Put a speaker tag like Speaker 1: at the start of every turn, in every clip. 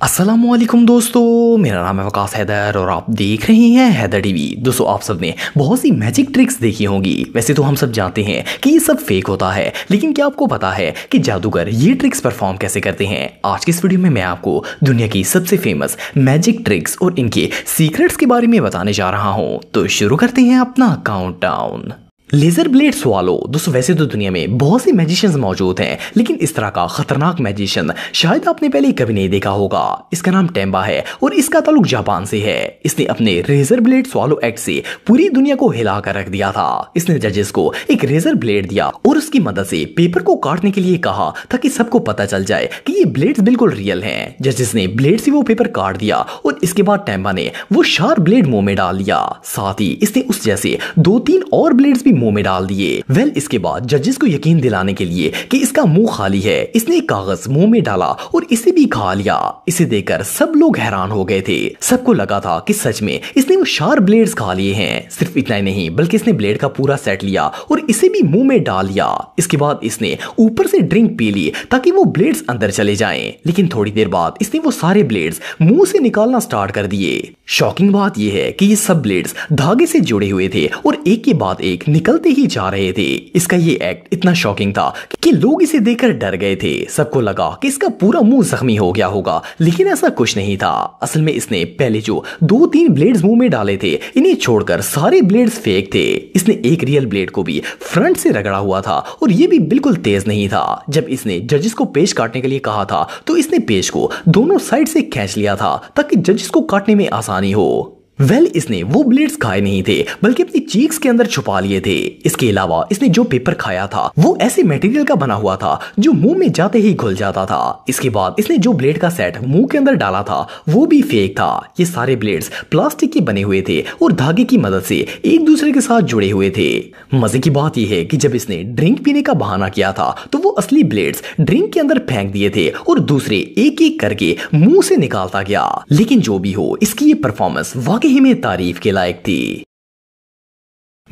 Speaker 1: असलम दोस्तों, मेरा नाम है वकास हैदर और आप देख रहे हैं हैदर टीवी। दोस्तों, आप सबने बहुत सी मैजिक ट्रिक्स देखी होंगी। वैसे तो हम सब जानते हैं कि ये सब फेक होता है, लेकिन क्या आपको पता है कि जादूगर ये ट्रिक्स परफॉर्म कैसे करते हैं? आज की इस वीडियो में मैं आपको दुनिया की सबसे फ़ेमस मैजिक ट्रिक्स और इनके सीक्रेट्स के बारे में बताने जा रहा हूँ। तो शुरू करते हैं अपना काउंट लेजर ब्लेड स्वालो दोस्तों वैसे तो दुनिया में बहुत से मैजिशियंस मौजूद हैं, लेकिन इस तरह का खतरनाक मैजिशियन शायद आपने पहले कभी नहीं देखा होगा। इसका नाम टेम्बा है और इसका ताल्लुक जापान से है। इसने अपने रेजर ब्लेड स्वालो एक्ट से पूरी दुनिया को हिला कर रख दिया था। इसने जजेस को एक रेजर ब्लेड दिया और उसकी मदद से पेपर को काटने के लिए कहा ताकि सबको पता चल जाए कि ये ब्लेड बिल्कुल रियल है। जजेस ने ब्लेड से वो पेपर काट दिया और इसके बाद टेम्बा ने वो शार्प ब्लेड मुँह में डाल दिया। साथ ही इसने उस जैसे दो तीन और ब्लेड्स भी मुँह में डाल दिए। वेल इसके बाद जजेस को यकीन दिलाने के लिए कि इसका मुँह खाली है। इसने एक कागज़ मुँह में डाला और इसे भी खा लिया। इसे देखकर सब लोग हैरान हो गए थे। सबको लगा था कि सच में इसने वो शार्प ब्लेड्स खा लिए हैं। सिर्फ़ इतना ही नहीं, बल्कि इसने ब्लेड का पूरा सेट लिया और इसे भी मुँह में डाल लिया इसके बाद इसने ऊपर से ड्रिंक पी ली ताकि वो ब्लेड्स अंदर चले जाएँ। लेकिन थोड़ी देर बाद इसने वो सारे ब्लेड्स मुँह से निकालना स्टार्ट कर दिए। शॉकिंग बात यह है कि ये सब ब्लेड्स धागे से जुड़े हुए थे और एक के बाद एक निकलते ही जा रहे थे। इसका ये एक्ट इतना शॉकिंग था कि लोग इसे देखकर डर गए थे। सबको लगा कि इसका पूरा मुँह जख्मी हो गया होगा, लेकिन ऐसा कुछ नहीं था। असल में इसने पहले जो दो तीन ब्लेड्स मुँह में डाले थे, इन्हें छोड़कर सारे ब्लेड्स फेक थे। इसने एक रियल ब्लेड को भी फ्रंट से रगड़ा हुआ था और ये भी बिल्कुल तेज नहीं था। जब इसने जजेस को पेश काटने के लिए कहा था तो इसने पेश को दोनों साइड से खींच लिया था, ताकि जजेस को काटने में आसानी हो। वेल well, इसने वो ब्लेड्स खाए नहीं थे बल्कि अपनी चीक्स के अंदर छुपा लिए थे। इसके अलावा इसने जो पेपर खाया था वो ऐसे मटेरियल का बना हुआ था जो मुँह में जाते ही घुल जाता था। इसके बाद इसने जो ब्लेड का सेट मुँह के अंदर डाला था वो भी फेक था। ये सारे ब्लेड्स प्लास्टिक के बने हुए थे और धागे की मदद से एक दूसरे के साथ जुड़े हुए थे। मज़े की बात यह है कि जब इसने ड्रिंक पीने का बहाना किया था तो वो असली ब्लेड्स ड्रिंक के अंदर फेंक दिए थे और दूसरे एक एक करके मुँह से निकालता गया। लेकिन जो भी हो इसकी ये परफॉर्मेंस वाकई ही में तारीफ़ के लायक थी।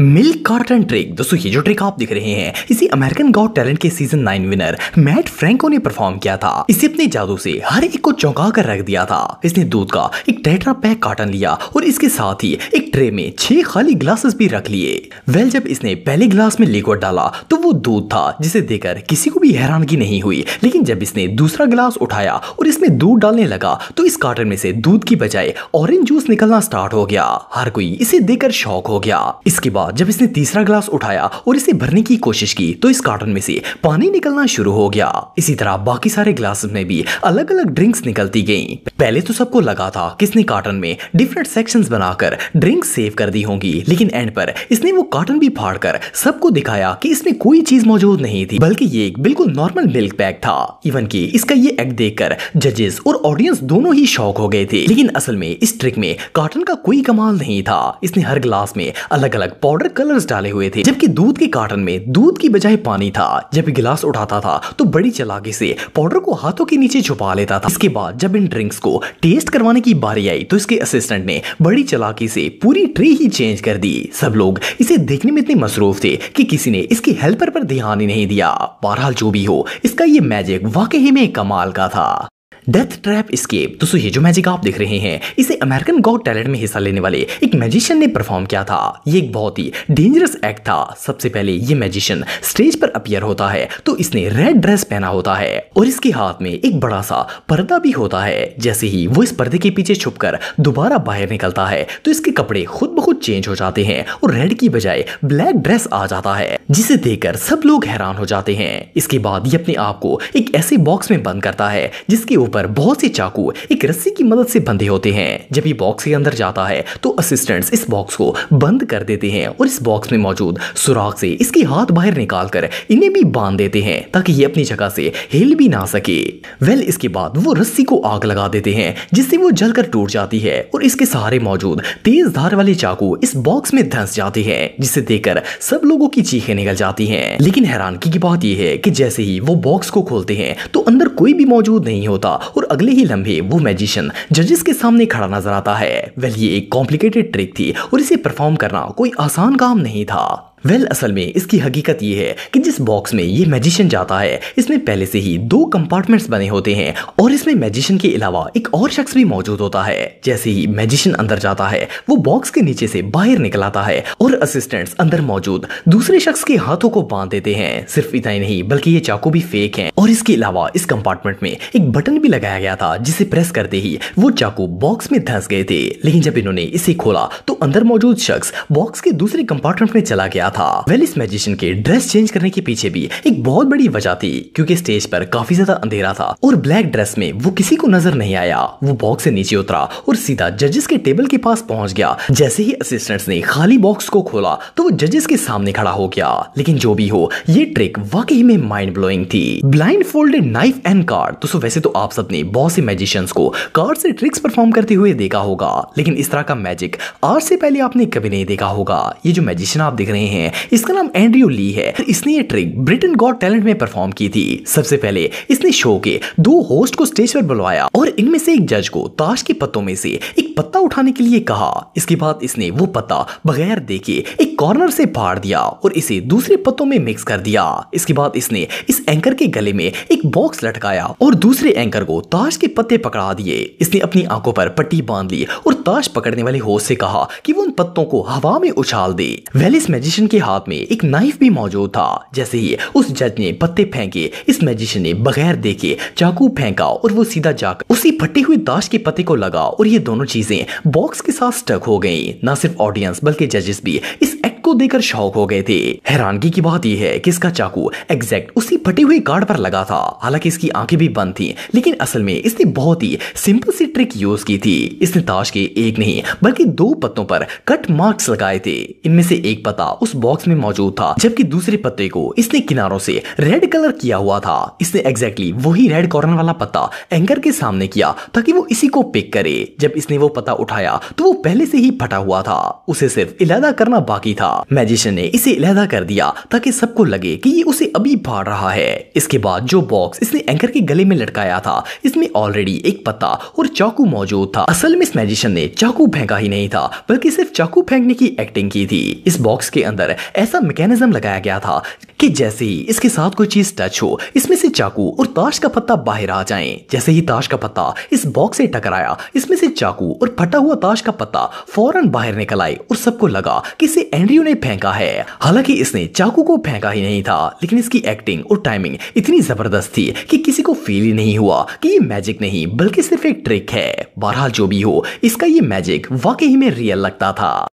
Speaker 1: Milk carton trick. दोस्तों, ये जो ट्रिक आप देख रहे हैं, इसी अमेरिकन गॉड टैलेंट के season nine winner Matt Franco ने परफॉर्म किया था। इसे अपने जादू से हर एक को चौंका कर रख दिया था। इसने दूध का एक टेट्रा पैक कार्टन लिया और इसके साथ ही एक ट्रे में छह खाली ग्लासेस भी रख लिए। वेल जब इसने पहले ग्लास में लिक्विड डाला तो वो दूध था, जिसे देकर किसी को भी हैरानगी नहीं हुई। लेकिन जब इसने दूसरा ग्लास उठाया और इसमें दूध डालने लगा तो इस कार्टन में से दूध की बजाय ऑरेंज जूस निकलना स्टार्ट हो गया। हर कोई इसे देखकर शौक हो गया। इसके बाद जब इसने तीसरा ग्लास उठाया और इसे भरने की कोशिश की तो इस कार्टन में से पानी निकलना शुरू हो गया। इसी तरह बाकी सारे ग्लास में भी अलग अलग ड्रिंक्स निकलती गईं। पहले तो सबको लगा था कि इसने कार्टन में डिफरेंट सेक्शंस बनाकर ड्रिंक सेव कर दी होंगी, लेकिन एंड पर इसने वो कार्टन भी फाड़ कर सबको दिखाया कि इसमें कोई चीज़ मौजूद नहीं थी, बल्कि ये एक बिल्कुल नॉर्मल मिल्क पैक था। इवन की इसका ये एक्ट देखकर जजेस और ऑडियंस दोनों ही शौक हो गए थे। लेकिन असल में इस ट्रिक में कार्टन का कोई कमाल नहीं था। इसने हर ग्लास में अलग अलग पाउडर कलर्स डाले हुए थे, जबकि दूध के कार्टन में दूध की बजाय पानी था। जब गिलास उठाता था तो बड़ी चलाकी से पाउडर को हाथों के नीचे छुपा लेता था। इसके बाद जब इन ड्रिंक्स को टेस्ट करवाने की बारी आई तो इसके असिस्टेंट ने बड़ी चलाकी से पूरी ट्रे ही चेंज कर दी। सब लोग इसे देखने में इतने मसरूफ थे कि किसी ने इसके हेल्पर पर ध्यान ही नहीं दिया। बहरहाल जो भी हो, इसका ये मैजिक वाकई में कमाल का था। डेथ ट्रैप स्केप दोस्तों ये जो मैजिक आप देख रहे हैं, इसे अमेरिकन गॉड टैलेंट में हिस्सा लेने वाले एक मैजिशियन ने परफॉर्म किया था। ये एक बहुत ही डेंजरस एक्ट था। सबसे पहले ये मैजिशियन स्टेज पर अपियर होता है तो इसने रेड ड्रेस पहना होता है और इसके हाथ में एक बड़ा सा पर्दा भी होता है। जैसे ही वो इस पर्दे के पीछे छुपकर दोबारा बाहर निकलता है तो इसके कपड़े खुद ब खुद चेंज हो जाते हैं और रेड की बजाय ब्लैक ड्रेस आ जाता है, जिसे देखकर सब लोग हैरान हो जाते हैं। इसके बाद ये अपने आप को एक ऐसे बॉक्स में बंद करता है, जिसके ऊपर पर बहुत से चाकू एक रस्सी की मदद से बंधे होते हैं। जब ये बॉक्स के अंदर जाता है तो असिस्टेंट्स इस बॉक्स को बंद कर देते हैं और इस बॉक्स में मौजूद सुराख से इसके हाथ बाहर निकाल कर इन्हें भी बाँध देते हैं, ताकि ये अपनी जगह से हिल भी ना सके। वेल इसके बाद वो रस्सी को आग लगा देते हैं, जिससे वो जलकर टूट जाती है और इसके सहारे मौजूद तेज धार वाले चाकू इस बॉक्स में धंस जाते हैं, जिसे देखकर सब लोगों की चीखें निकल जाती हैं। लेकिन हैरानगी की बात यह है कि जैसे ही वो बॉक्स को खोलते हैं तो अंदर कोई भी मौजूद नहीं होता और अगले ही लम्हे वो मैजिशियन जजेस के सामने खड़ा नज़र आता है। वेल ये एक कॉम्प्लिकेटेड ट्रिक थी और इसे परफॉर्म करना कोई आसान काम नहीं था। वेल well, असल में इसकी हकीकत ये है कि जिस बॉक्स में ये मैजिशियन जाता है इसमें पहले से ही दो कंपार्टमेंट्स बने होते हैं और इसमें मैजिशियन के अलावा एक और शख्स भी मौजूद होता है। जैसे ही मैजिशियन अंदर जाता है वो बॉक्स के नीचे से बाहर निकल आता है और असिस्टेंट्स अंदर मौजूद दूसरे शख्स के हाथों को बाँध देते हैं। सिर्फ़ इतना ही नहीं बल्कि ये चाकू भी फेक है और इसके अलावा इस कंपार्टमेंट में एक बटन भी लगाया गया था जिसे प्रेस करते ही वो चाकू बॉक्स में धंस गए थे। लेकिन जब इन्होंने इसे खोला तो अंदर मौजूद शख्स बॉक्स के दूसरे कंपार्टमेंट में चला गया था। वेल इस मैजिशियन के ड्रेस चेंज करने के पीछे भी एक बहुत बड़ी वजह थी, क्योंकि स्टेज पर काफ़ी ज़्यादा अंधेरा था और ब्लैक ड्रेस में वो किसी को नज़र नहीं आया। वो बॉक्स से नीचे उतरा और सीधा जजेस के टेबल के पास पहुँच गया। जैसे ही असिस्टेंट्स ने खाली बॉक्स को खोला तो वो जजेस के सामने खड़ा हो गया। लेकिन जो भी हो, ये ट्रिक वाकई में माइंड ब्लोइंग थी। Blind folded knife and card तो वैसे तो आप सबने बहुत से मैजिशियंस को कार्ड से ट्रिक्स परफॉर्म करते हुए देखा होगा। लेकिन इस तरह का मैजिक आज से पहले आपने कभी नहीं देखा होगा। ये जो मैजिशियन आप देख रहे हैं इसका नाम एंड्रयू ली है। इसने ये ट्रिक ब्रिटेन गॉड टैलेंट में परफॉर्म की थी। सबसे पहले इसने शो के दो होस्ट को स्टेज पर बुलवाया और इनमें से एक जज को ताश के पत्तों में से एक पत्ता उठाने के लिए कहा। इसके बाद इसने वो पत्ता बगैर देखे एक कॉर्नर से फाड़ दिया और इसे दूसरे पत्तों में मिक्स कर दिया। इसके बाद इसने इस एंकर के गले में एक बॉक्स लटकाया और दूसरे एंकर को ताश के पत्ते पकड़ा दिए। इसने अपनी आँखों पर पट्टी बाँध ली और ताश पकड़ने वाले होस्ट से कहा कि वो उन पत्तों को हवा में उछाल दे। वेलिस मैजिशियन के हाथ में एक नाइफ भी मौजूद था। जैसे ही उस जज ने पत्ते फेंके, इस मैजिशियन ने बगैर देखे चाकू फेंका और वो सीधा जाकर उसी फटे हुए दाश के पत्ते को लगा और ये दोनों चीज़ें बॉक्स के साथ स्टक हो गई। न सिर्फ़ ऑडियंस बल्कि जजेस भी इस को देकर शौक हो गए थे। हैरानगी की बात यह है कि इसका चाकू एग्जैक्ट उसी फटे हुए कार्ड पर लगा था। हालाँकि इसकी आँखें भी बंद थी, लेकिन असल में इसने बहुत ही सिंपल सी ट्रिक यूज़ की थी। इसने ताश के एक नहीं, बल्कि दो पत्तों पर कट मार्क्स लगाए थे। इनमें से एक पत्ता उस बॉक्स में मौजूद था, जबकि दूसरे पत्ते को इसने किनारों से रेड कलर किया हुआ था। इसने एग्जैक्टली वही रेड कॉर्नर वाला पत्ता एंकर के सामने किया, ताकि वो इसी को पिक करे। जब इसने वो पत्ता उठाया तो वो पहले से ही फटा हुआ था। उसे सिर्फ़ इलादा करना बाकी था। मैजिशियन ने इसे इलादा कर दिया ताकि सबको लगे कि ये उसे अभी फाड़ रहा है। इसके बाद जो बॉक्स इसने एंकर के गले में लटकाया था, इसमें ऑलरेडी एक पत्ता और चाकू मौजूद था। असल में इस मैजिशियन ने चाकू फेंका ही नहीं था, बल्कि सिर्फ़ चाकू फेंकने की एक्टिंग की थी। इस बॉक्स के अंदर ऐसा मैकेनिज्म लगाया गया था कि जैसे ही इसके साथ कोई चीज़ टच हो, इसमें से चाकू और ताश का पत्ता बाहर आ जाए। जैसे ही ताश का पत्ता इस बॉक्स से टकराया, इसमें से चाकू और फटा हुआ ताश का पत्ता फ़ौरन बाहर निकल आए और सबको लगा कि इसे एंड्रियो ने फेंका है। हालाँकि इसने चाकू को फेंका ही नहीं था, लेकिन इसकी एक्टिंग और टाइमिंग इतनी ज़बरदस्त थी कि किसी को फील ही नहीं हुआ कि ये मैजिक नहीं, बल्कि सिर्फ़ एक ट्रिक है। बहरहाल जो भी हो, इसका ये मैजिक वाकई में रियल लगता था।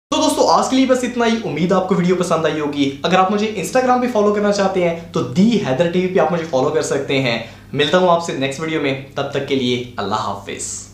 Speaker 2: आज के लिए बस इतना ही। उम्मीद आपको वीडियो पसंद आई होगी। अगर आप मुझे इंस्टाग्राम पे फॉलो करना चाहते हैं तो दी हैदर टीवी पे आप मुझे फॉलो कर सकते हैं। मिलता हूँ आपसे नेक्स्ट वीडियो में। तब तक के लिए अल्लाह हाफिज़।